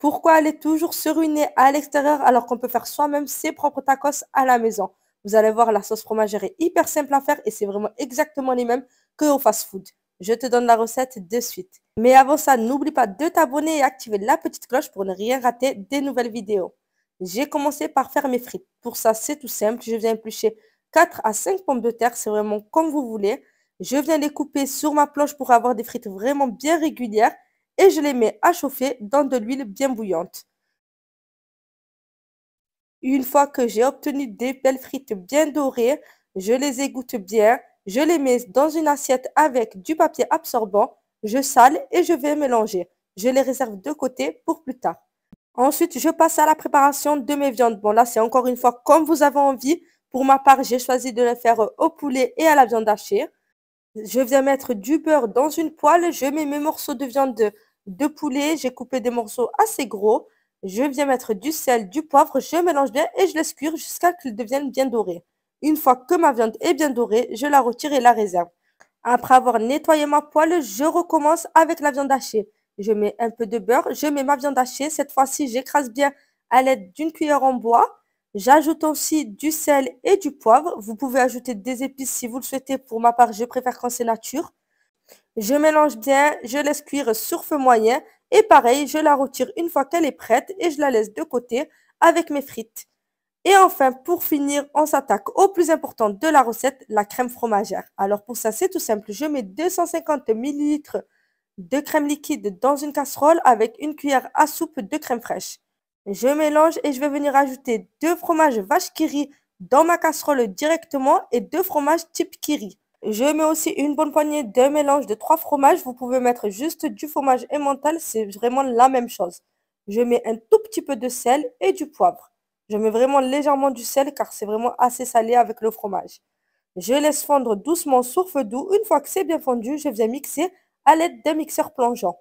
Pourquoi aller toujours se ruiner à l'extérieur alors qu'on peut faire soi-même ses propres tacos à la maison? Vous allez voir, la sauce fromagère est hyper simple à faire et c'est vraiment exactement les mêmes que au fast-food. Je te donne la recette de suite. Mais avant ça, n'oublie pas de t'abonner et activer la petite cloche pour ne rien rater des nouvelles vidéos. J'ai commencé par faire mes frites. Pour ça, c'est tout simple. Je viens éplucher 4 à 5 pommes de terre. C'est vraiment comme vous voulez. Je viens les couper sur ma planche pour avoir des frites vraiment bien régulières. Et je les mets à chauffer dans de l'huile bien bouillante. Une fois que j'ai obtenu des belles frites bien dorées, je les égoutte bien je les mets dans une assiette avec du papier absorbant, je sale et je vais mélanger. Je les réserve de côté pour plus tard. Ensuite, je passe à la préparation de mes viandes. Bon, là, c'est encore une fois comme vous avez envie. Pour ma part, j'ai choisi de les faire au poulet et à la viande hachée. Je viens mettre du beurre dans une poêle. Je mets mes morceaux de viande de, poulet. J'ai coupé des morceaux assez gros. Je viens mettre du sel, du poivre. Je mélange bien et je laisse cuire jusqu'à qu'ils deviennent bien dorés. Une fois que ma viande est bien dorée, je la retire et la réserve. Après avoir nettoyé ma poêle, je recommence avec la viande hachée. Je mets un peu de beurre, je mets ma viande hachée. Cette fois-ci, j'écrase bien à l'aide d'une cuillère en bois. J'ajoute aussi du sel et du poivre. Vous pouvez ajouter des épices si vous le souhaitez. Pour ma part, je préfère quand c'est nature. Je mélange bien, je laisse cuire sur feu moyen. Et pareil, je la retire une fois qu'elle est prête et je la laisse de côté avec mes frites. Et enfin, pour finir, on s'attaque au plus important de la recette, la crème fromagère. Alors pour ça, c'est tout simple. Je mets 250 ml de crème liquide dans une casserole avec une cuillère à soupe de crème fraîche. Je mélange et je vais venir ajouter deux fromages vache kiri dans ma casserole directement et deux fromages type kiri. Je mets aussi une bonne poignée de mélange de trois fromages. Vous pouvez mettre juste du fromage emmental, c'est vraiment la même chose. Je mets un tout petit peu de sel et du poivre. Je mets vraiment légèrement du sel car c'est vraiment assez salé avec le fromage. Je laisse fondre doucement sur feu doux. Une fois que c'est bien fondu, je viens mixer à l'aide d'un mixeur plongeant.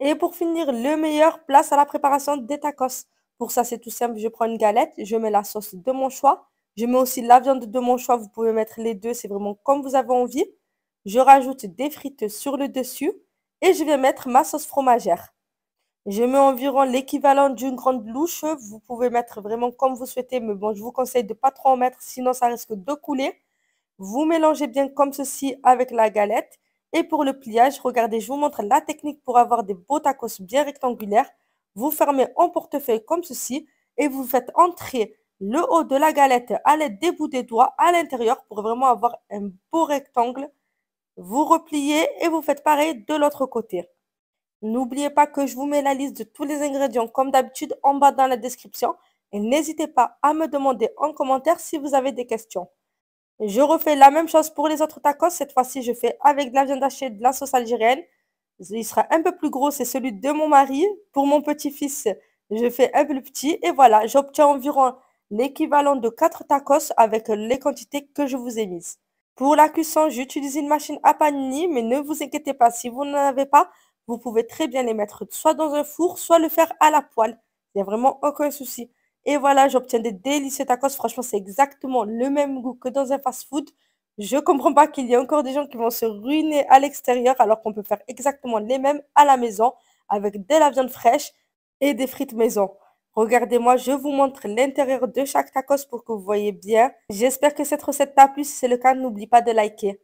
Et pour finir, le meilleur, place à la préparation des tacos. Pour ça, c'est tout simple. Je prends une galette, je mets la sauce de mon choix. Je mets aussi la viande de mon choix. Vous pouvez mettre les deux, c'est vraiment comme vous avez envie. Je rajoute des frites sur le dessus et je vais mettre ma sauce fromagère. Je mets environ l'équivalent d'une grande louche. Vous pouvez mettre vraiment comme vous souhaitez, mais bon, je vous conseille de ne pas trop en mettre, sinon ça risque de couler. Vous mélangez bien comme ceci avec la galette. Et pour le pliage, regardez, je vous montre la technique pour avoir des beaux tacos bien rectangulaires. Vous fermez en portefeuille comme ceci et vous faites entrer le haut de la galette à l'aide des bouts des doigts à l'intérieur pour vraiment avoir un beau rectangle. Vous repliez et vous faites pareil de l'autre côté. N'oubliez pas que je vous mets la liste de tous les ingrédients comme d'habitude en bas dans la description et n'hésitez pas à me demander en commentaire si vous avez des questions. Je refais la même chose pour les autres tacos. Cette fois-ci, je fais avec de la viande hachée de la sauce algérienne. Il sera un peu plus gros, c'est celui de mon mari. Pour mon petit-fils, je fais un peu petit. Et voilà, j'obtiens environ l'équivalent de 4 tacos avec les quantités que je vous ai mises. Pour la cuisson, j'utilise une machine à panini, mais ne vous inquiétez pas, si vous n'en avez pas, vous pouvez très bien les mettre soit dans un four, soit le faire à la poêle. Il n'y a vraiment aucun souci. Et voilà, j'obtiens des délicieux tacos. Franchement, c'est exactement le même goût que dans un fast-food. Je ne comprends pas qu'il y ait encore des gens qui vont se ruiner à l'extérieur alors qu'on peut faire exactement les mêmes à la maison avec de la viande fraîche et des frites maison. Regardez-moi, je vous montre l'intérieur de chaque tacos pour que vous voyez bien. J'espère que cette recette t'a plu. Si c'est le cas, n'oublie pas de liker.